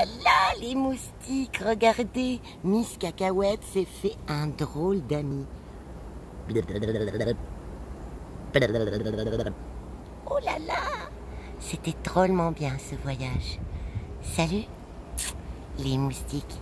Là, les moustiques, regardez, Miss Cacahuète s'est fait un drôle d'ami. Oh là là C'était drôlement bien ce voyage. Salut, les moustiques.